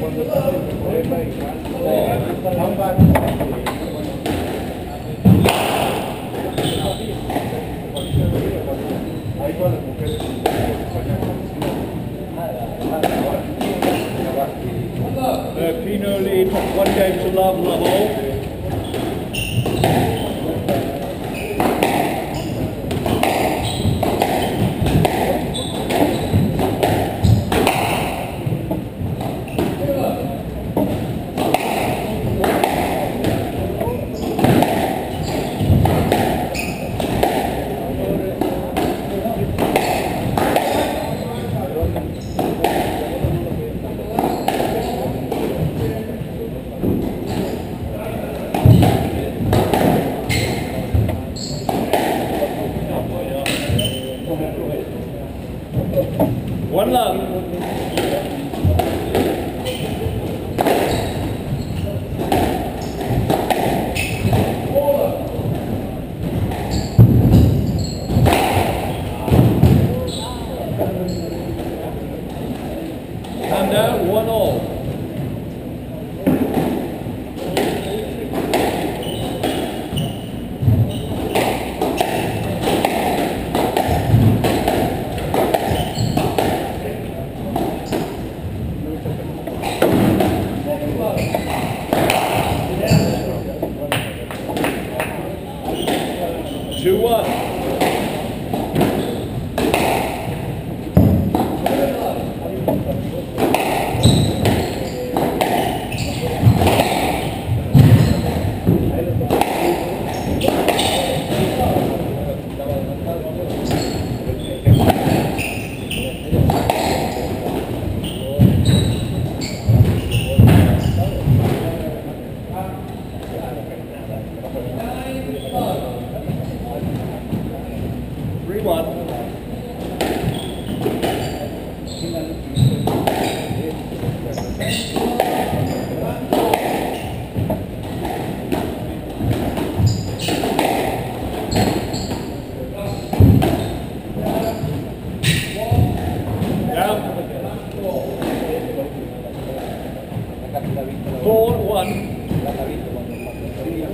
Cuando alikuwa anapokea uh, Pineau lead one game to love Love All.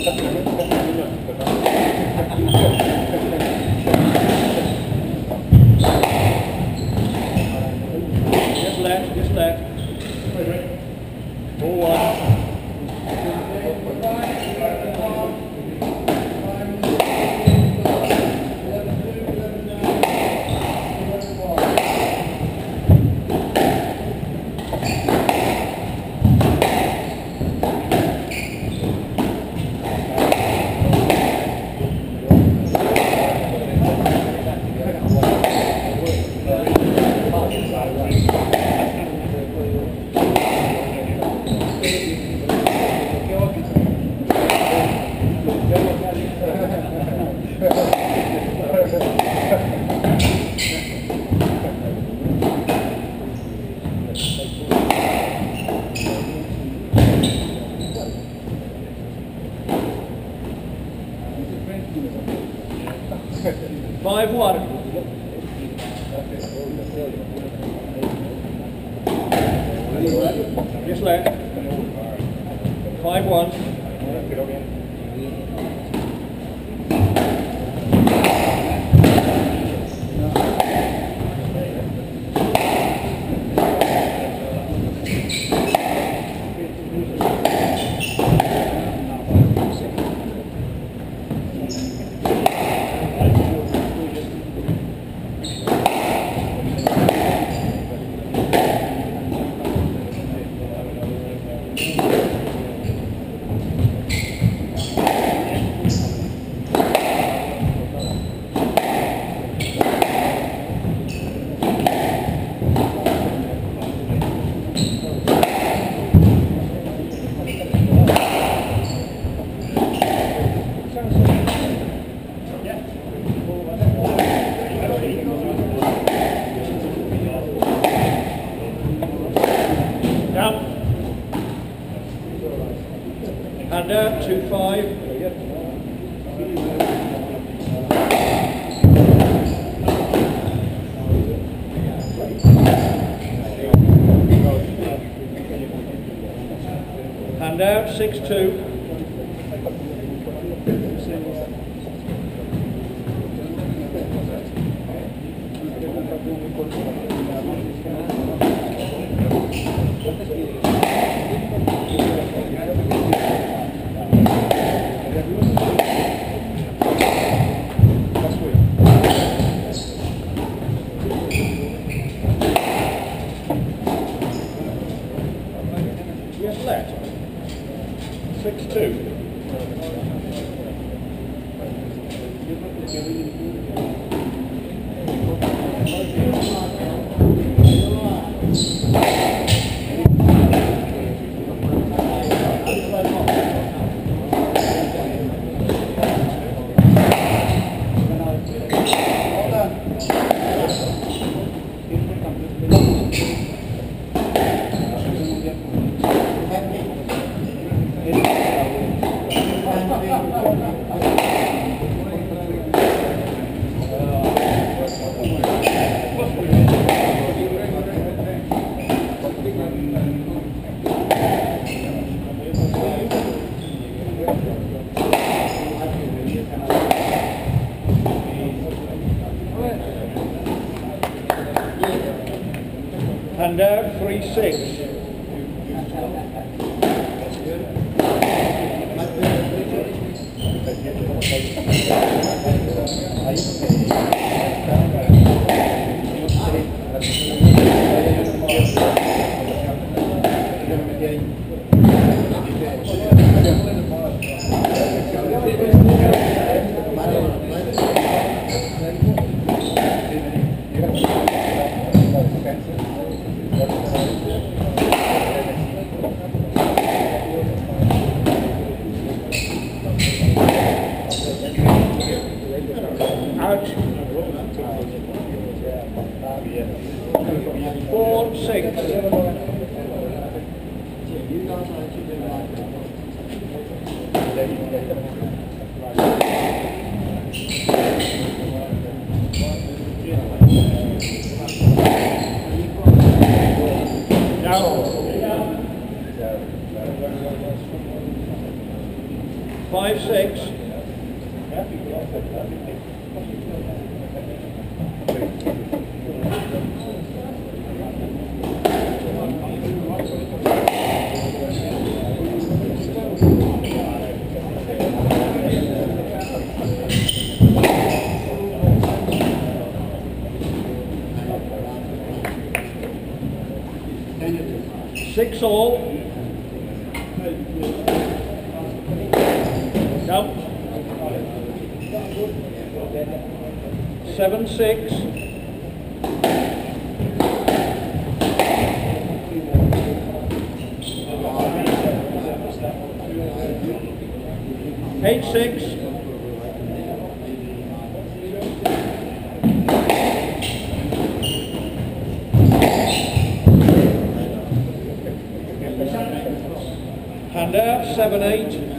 Gracias. Out. Five six. Six all. Down. Seven six. Eight six. Hand out uh, seven eight.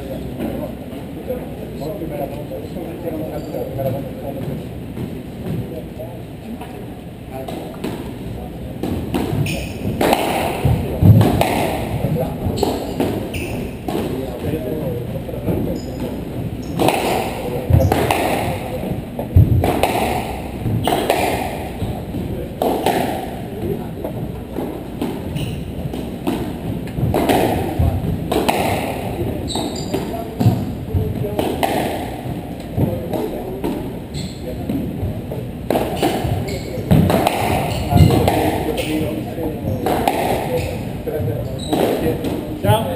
Down.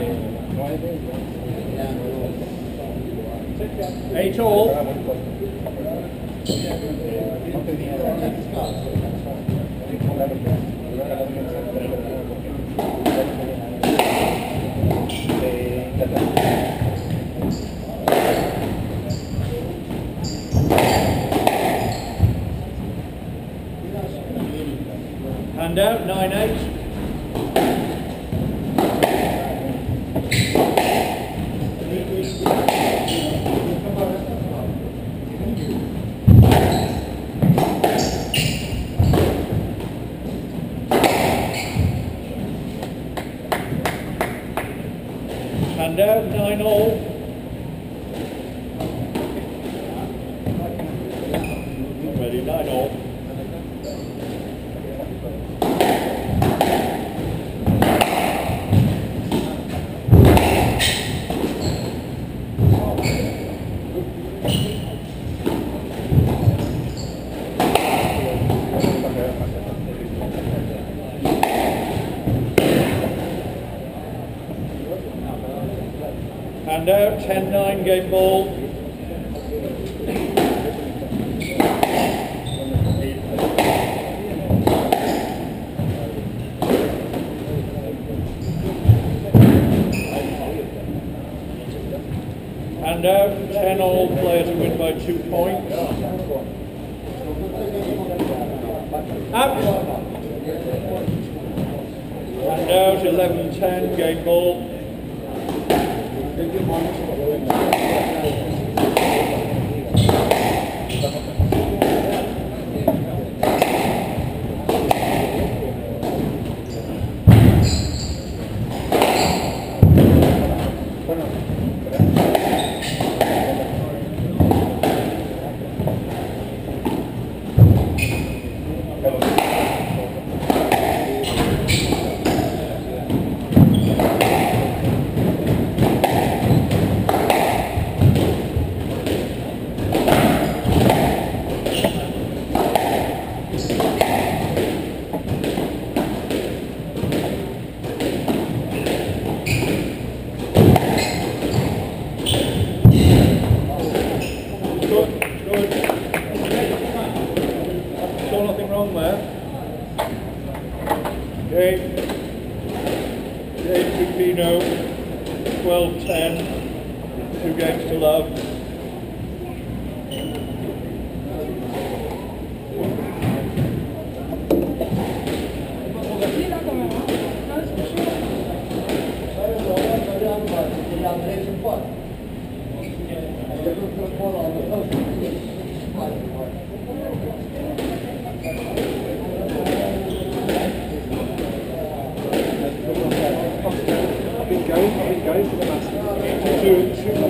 Eight all. Hand out nine eight. And out, 10-9 game ball. And out, 10 all players win by two points. Gleiche gemacht. Die, die, die, die, die, die, die, die,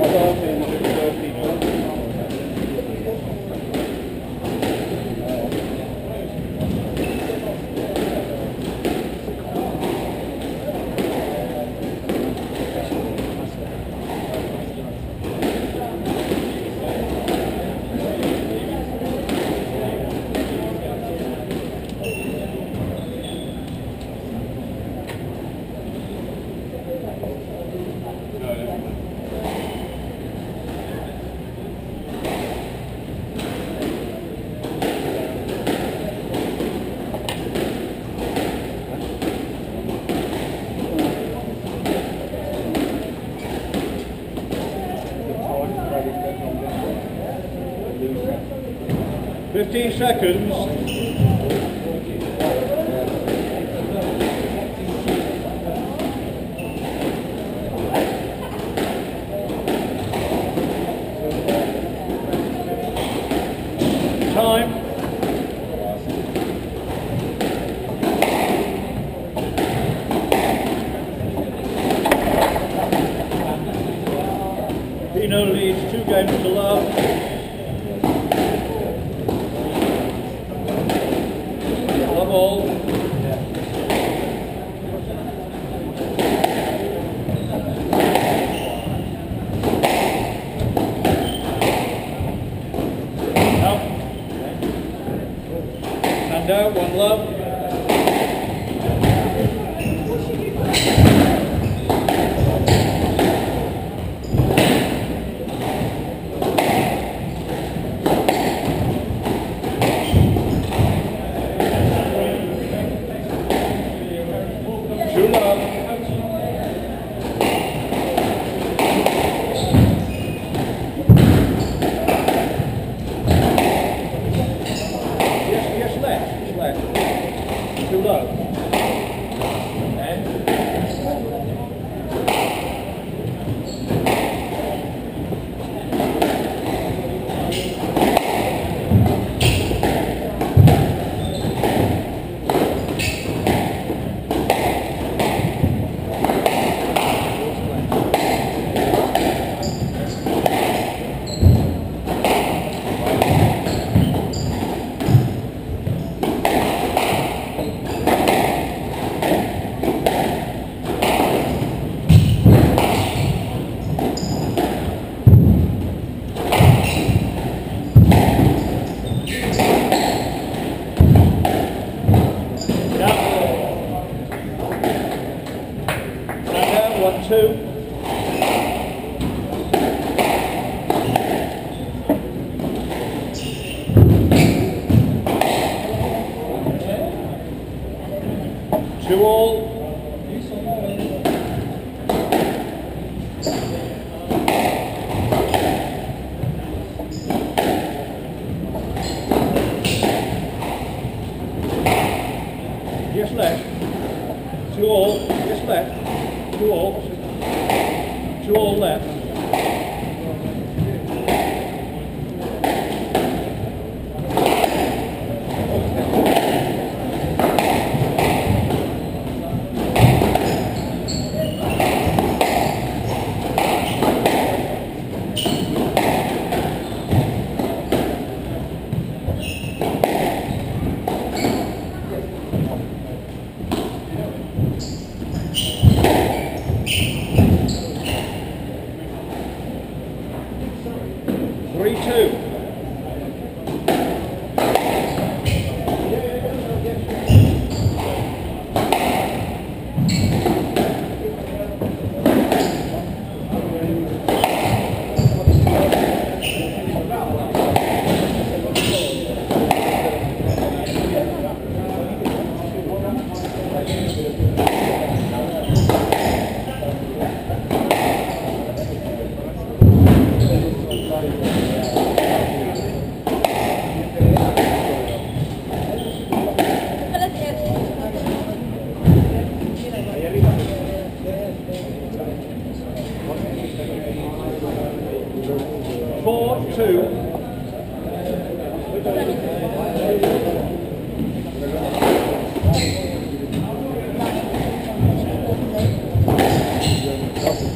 15 seconds. one love. love.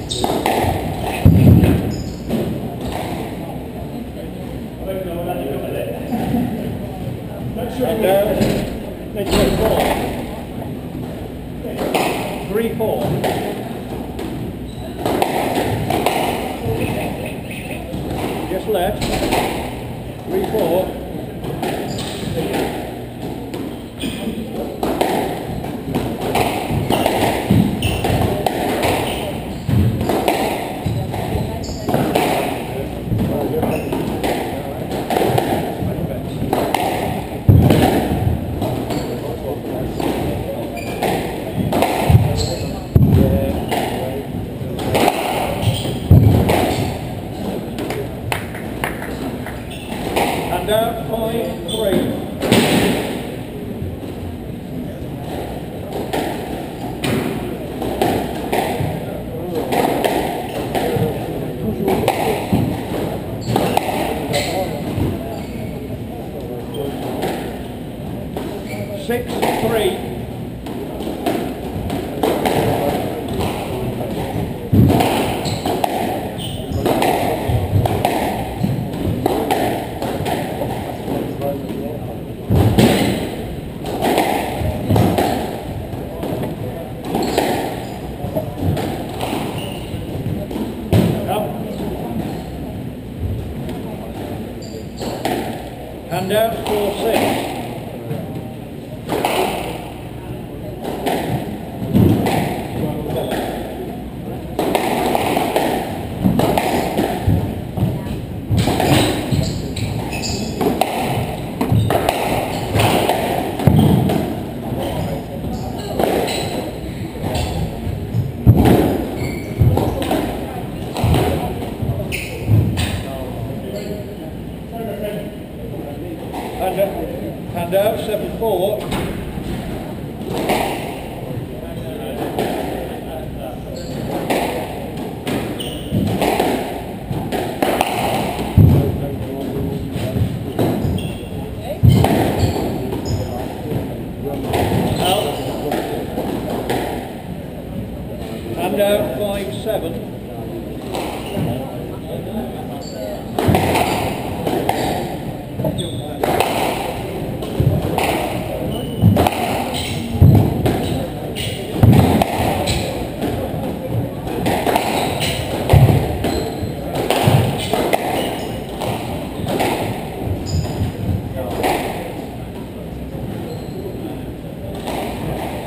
Amén. down for. timed out 5.7.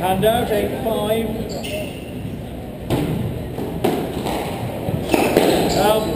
Handout 8-5. album.